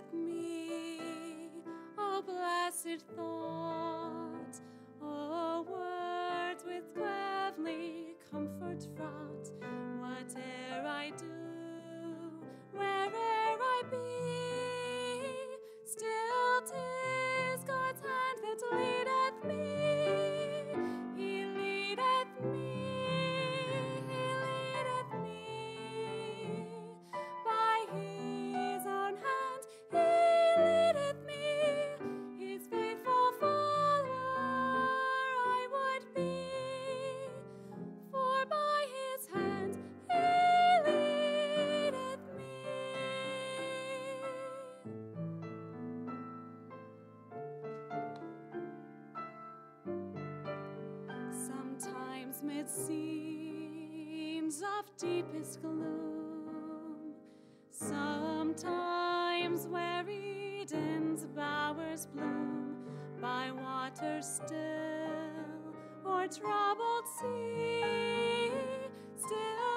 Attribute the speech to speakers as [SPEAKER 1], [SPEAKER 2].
[SPEAKER 1] with me, O blessed thought. amid scenes of deepest gloom. Sometimes where Eden's bowers bloom, by water still or troubled sea, still.